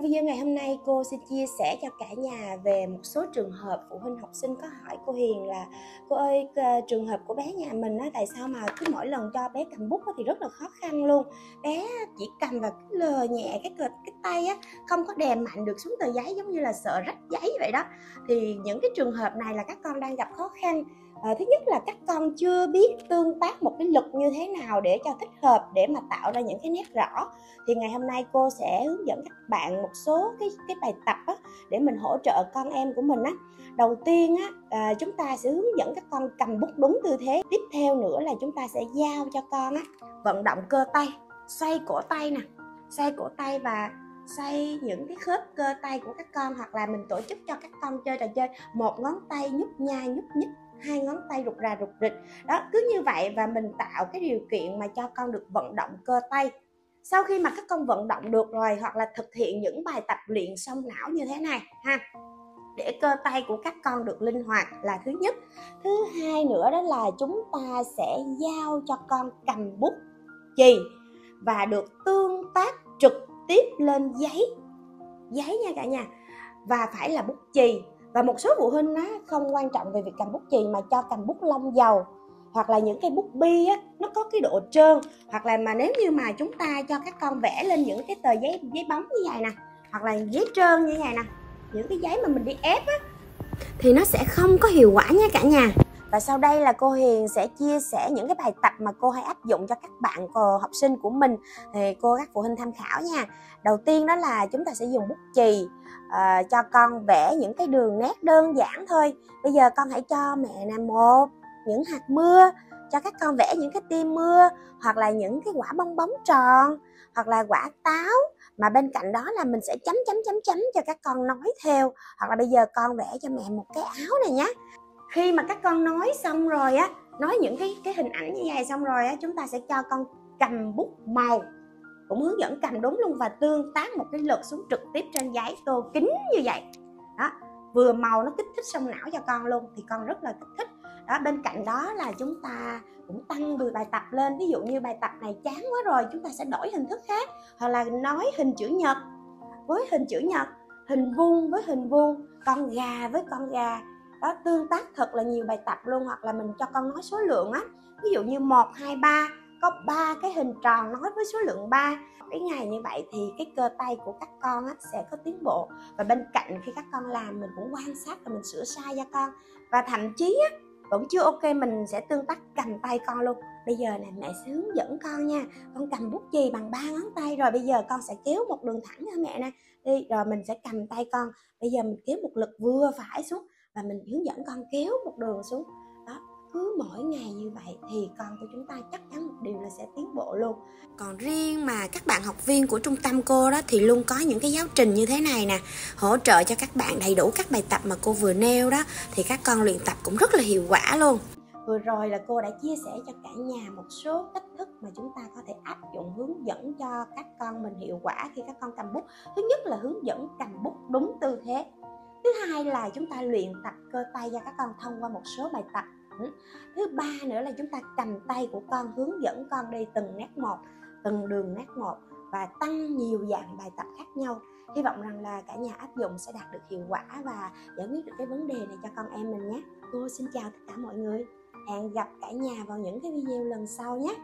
Trong video ngày hôm nay cô xin chia sẻ cho cả nhà về một số trường hợp phụ huynh học sinh có hỏi cô Hiền là cô ơi ờ, trường hợp của bé nhà mình á tại sao mà cứ mỗi lần cho bé cầm bút thì rất là khó khăn luôn. Bé chỉ cầm và cứ lờ nhẹ cái cái, cái tay á không có đè mạnh được xuống tờ giấy giống như là sợ rách giấy vậy đó. Thì những cái trường hợp này là các con đang gặp khó khăn à, thứ nhất là các con chưa biết tương tác một cái lực như thế nào để cho thích hợp để mà tạo ra những cái nét rõ. Thì ngày hôm nay cô sẽ hướng dẫn các bạn một số cái cái bài tập á, để mình hỗ trợ con em của mình á. Đầu tiên á à, chúng ta sẽ hướng dẫn các con cầm bút đúng tư thế. Tiếp theo nữa là chúng ta sẽ giao cho con á vận động cơ tay xoay cổ tay nè. Xoay cổ tay và xoay những cái khớp cơ tay của các con hoặc là mình tổ chức cho các con chơi trò chơi. Một ngón tay nhúc nha nhúc nhích hai ngón tay rụt rà rụt rịch. Đó, cứ như vậy và mình tạo cái điều kiện mà cho con được vận động cơ tay. Sau khi mà các con vận động được rồi hoặc là thực hiện những bài tập luyện song não như thế này, ha, để cơ tay của các con được linh hoạt là thứ nhất. Thứ hai nữa đó là chúng ta sẽ giao cho con cầm bút chì và được tương tác trực tiếp lên giấy. Giấy nha cả nhà. Và phải là bút chì và một số phụ huynh á, không quan trọng về việc cầm bút chì mà cho cầm bút lông dầu hoặc là những cái bút bi á nó có cái độ trơn hoặc là mà nếu như mà chúng ta cho các con vẽ lên những cái tờ giấy giấy bóng như vậy nè hoặc là giấy trơn như vậy nè những cái giấy mà mình đi ép á thì nó sẽ không có hiệu quả nha cả nhà và sau đây là cô Hiền sẽ chia sẻ những cái bài tập mà cô hay áp dụng cho các bạn học sinh của mình. Thì cô các phụ huynh tham khảo nha. Đầu tiên đó là chúng ta sẽ dùng bút chì uh, cho con vẽ những cái đường nét đơn giản thôi. Bây giờ con hãy cho mẹ nè một những hạt mưa cho các con vẽ những cái tia mưa hoặc là những cái quả bong bóng tròn hoặc là quả táo. Mà bên cạnh đó là mình sẽ chấm chấm chấm chấm cho các con nói theo. Hoặc là bây giờ con vẽ cho mẹ một cái áo này nhé khi mà các con nói xong rồi á, nói những cái cái hình ảnh như vậy xong rồi á, chúng ta sẽ cho con cầm bút màu, cũng hướng dẫn cầm đúng luôn và tương tác một cái lực xuống trực tiếp trên giấy tô kính như vậy. Đó, vừa màu nó kích thích sông não cho con luôn thì con rất là kích thích. Đó, bên cạnh đó là chúng ta cũng tăng 10 bài tập lên, ví dụ như bài tập này chán quá rồi, chúng ta sẽ đổi hình thức khác, hoặc là nói hình chữ nhật. Với hình chữ nhật, hình vuông với hình vuông, con gà với con gà đó tương tác thật là nhiều bài tập luôn hoặc là mình cho con nói số lượng á. Ví dụ như một hai ba có ba cái hình tròn nói với số lượng 3 cái ngày như vậy thì cái cơ tay của các con á, sẽ có tiến bộ. Và bên cạnh khi các con làm mình cũng quan sát và mình sửa sai cho con. Và thậm chí á, vẫn chưa ok mình sẽ tương tác cầm tay con luôn. Bây giờ nè mẹ sẽ hướng dẫn con nha. Con cầm bút chì bằng ba ngón tay rồi bây giờ con sẽ kéo một đường thẳng cho mẹ nè. Đi rồi mình sẽ cầm tay con. Bây giờ mình kéo một lực vừa phải xuống và mình hướng dẫn con kéo một đường xuống. Cứ mỗi ngày như vậy thì con của chúng ta chắc chắn một điều là sẽ tiến bộ luôn. Còn riêng mà các bạn học viên của trung tâm cô đó thì luôn có những cái giáo trình như thế này nè hỗ trợ cho các bạn đầy đủ các bài tập mà cô vừa nêu đó thì các con luyện tập cũng rất là hiệu quả luôn. Vừa rồi là cô đã chia sẻ cho cả nhà một số cách thức mà chúng ta có thể áp dụng hướng dẫn cho các con mình hiệu quả khi các con cầm bút. Thứ nhất là hướng dẫn cầm bút đúng tư thế thứ hai là chúng ta luyện tập cơ tay cho các con thông qua một số bài tập. Ừ. Thứ ba nữa là chúng ta cầm tay của con, hướng dẫn con đi từng nét một, từng đường nét một và tăng nhiều dạng bài tập khác nhau. Hy vọng rằng là cả nhà áp dụng sẽ đạt được hiệu quả và giải quyết được cái vấn đề này cho con em mình nhé. Cô xin chào tất cả mọi người. Hẹn gặp cả nhà vào những cái video lần sau nhé.